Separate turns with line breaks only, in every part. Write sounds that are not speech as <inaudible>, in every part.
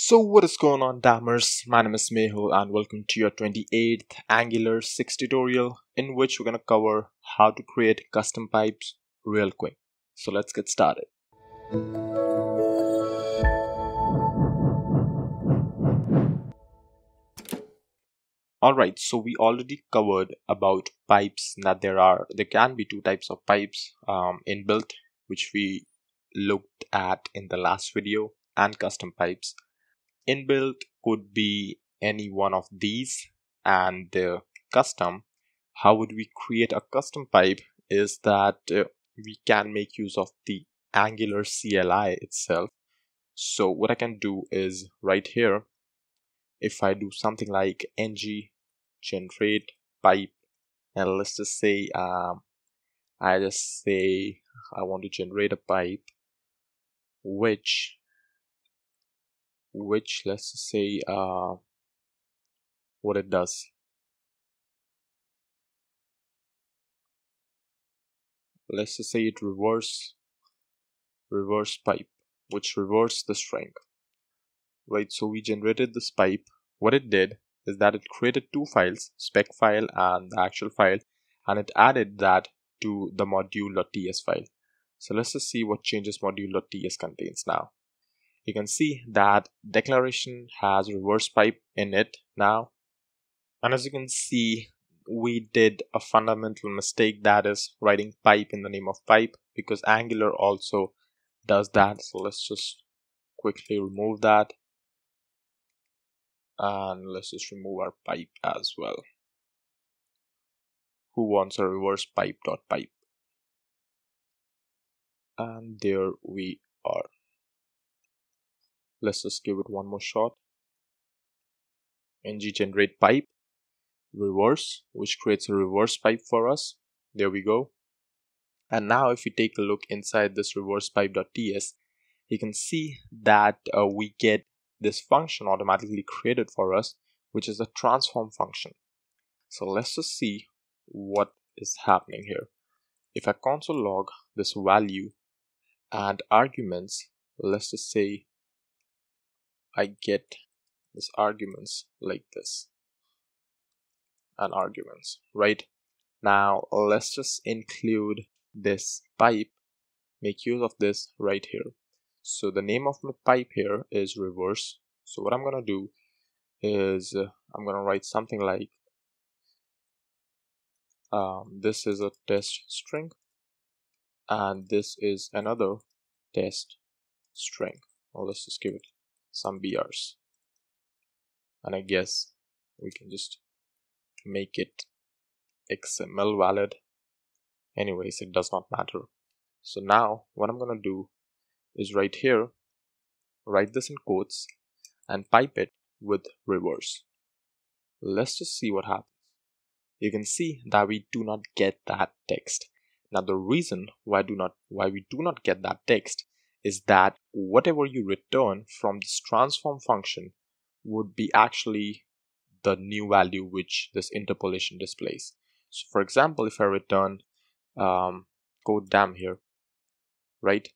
So what is going on dammers, my name is Mehul and welcome to your 28th Angular 6 tutorial in which we're going to cover how to create custom pipes real quick. So let's get started. Alright, so we already covered about pipes that there are, there can be two types of pipes um, inbuilt which we looked at in the last video and custom pipes inbuilt could be any one of these and custom. How would we create a custom pipe is that uh, we can make use of the angular CLI itself. So what I can do is right here if I do something like ng generate pipe and let's just say um, I just say I want to generate a pipe which which let's say uh, what it does. Let's say it reverse reverse pipe which reverse the string. Right so we generated this pipe. What it did is that it created two files spec file and the actual file and it added that to the module.ts file. So let's just see what changes module.ts contains now you can see that declaration has reverse pipe in it now. And as you can see we did a fundamental mistake that is writing pipe in the name of pipe because angular also does that. So let's just quickly remove that. And let's just remove our pipe as well. Who wants a reverse pipe dot pipe? And there we let's just give it one more shot. Ng generate pipe. Reverse which creates a reverse pipe for us. There we go. And now if we take a look inside this reverse pipe.ts you can see that uh, we get this function automatically created for us which is a transform function. So let's just see what is happening here. If I console log this value and arguments let's just say I get this arguments like this. And arguments right? Now let's just include this pipe make use of this right here. So the name of my pipe here is reverse. So what I'm gonna do is uh, I'm gonna write something like um, this is a test string and this is another test string. Well let's just give it some BRs and I guess we can just make it XML valid. Anyways it does not matter. So now what I'm gonna do is right here write this in quotes and pipe it with reverse. Let's just see what happens. You can see that we do not get that text. Now the reason why do not why we do not get that text is that whatever you return from this transform function would be actually the new value which this interpolation displays. So for example, if I return um, codedamn here, right,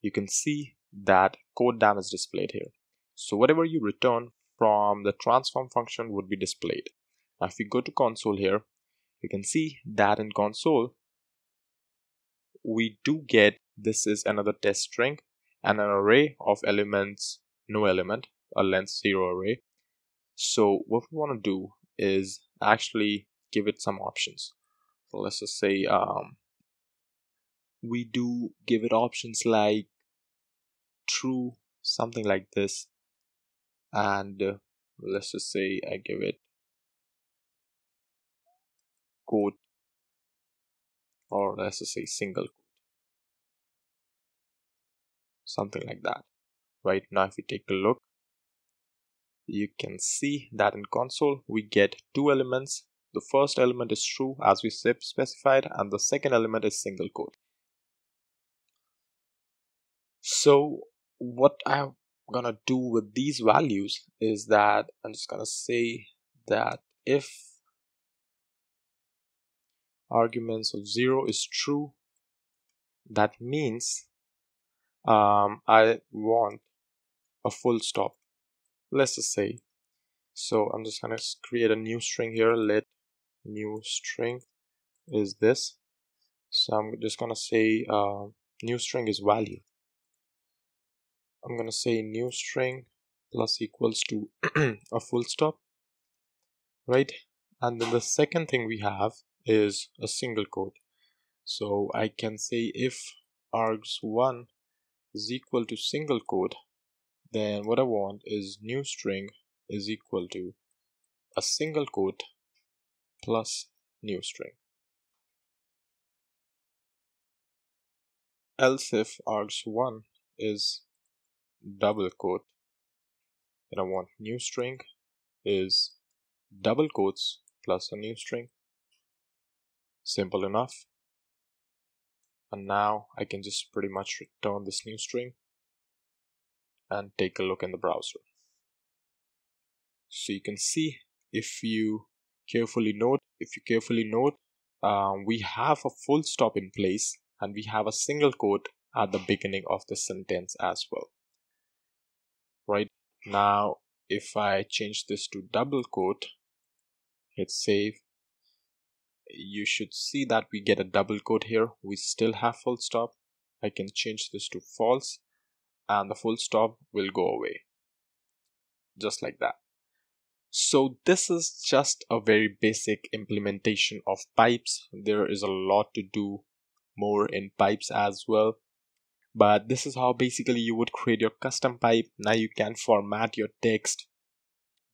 you can see that codedamn is displayed here. So whatever you return from the transform function would be displayed. Now if we go to console here, you can see that in console, we do get this is another test string and an array of elements no element a length zero array. So what we want to do is actually give it some options. So let's just say um, we do give it options like true something like this and uh, let's just say I give it quote or let's just say single something like that. Right now if we take a look you can see that in console we get two elements. The first element is true as we specified and the second element is single quote so what i'm gonna do with these values is that i'm just gonna say that if arguments of 0 is true that means um, I want a full stop let's just say. So I'm just gonna create a new string here let new string is this. So I'm just gonna say uh, new string is value. I'm gonna say new string plus equals to <clears throat> a full stop right? And then the second thing we have is a single quote. So I can say if args1 is equal to single quote then what I want is new string is equal to a single quote plus new string. Else if args1 is double quote then I want new string is double quotes plus a new string. Simple enough and now I can just pretty much return this new string and take a look in the browser. So you can see if you carefully note if you carefully note um, we have a full stop in place and we have a single quote at the beginning of the sentence as well. Right now if I change this to double quote hit save you should see that we get a double quote here. We still have full stop. I can change this to false and the full stop will go away. Just like that. So this is just a very basic implementation of pipes. There is a lot to do more in pipes as well. But this is how basically you would create your custom pipe. Now you can format your text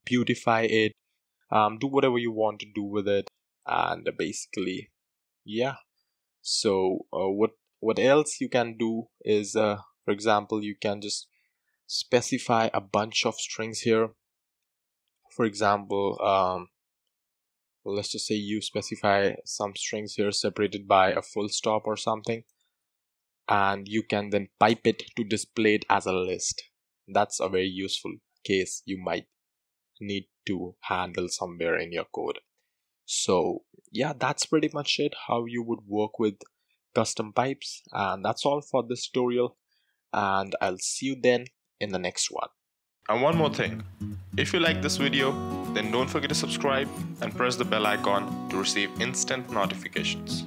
beautify it um, do whatever you want to do with it and basically yeah. So uh, what what else you can do is uh, for example you can just specify a bunch of strings here. For example um, let's just say you specify some strings here separated by a full stop or something and you can then pipe it to display it as a list. That's a very useful case you might need to handle somewhere in your code so yeah that's pretty much it how you would work with custom pipes and that's all for this tutorial and I'll see you then in the next one.
And one more thing, if you like this video, then don't forget to subscribe and press the bell icon to receive instant notifications.